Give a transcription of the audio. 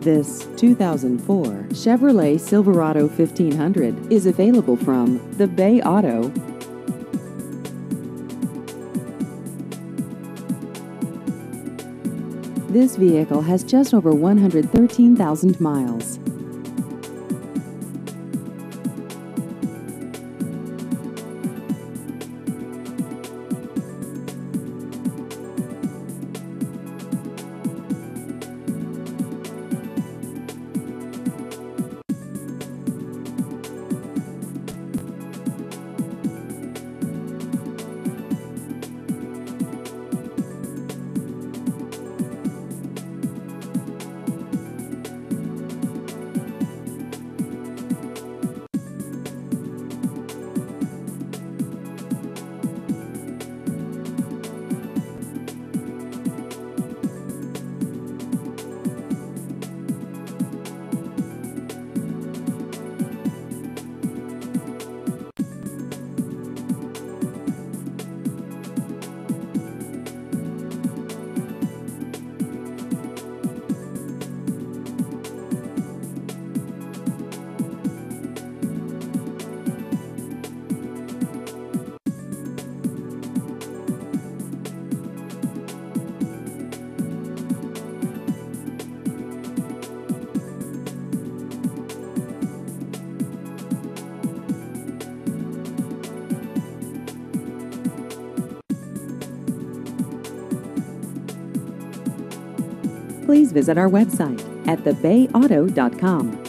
This 2004 Chevrolet Silverado 1500 is available from the Bay Auto. This vehicle has just over 113,000 miles. Please visit our website at thebayauto.com.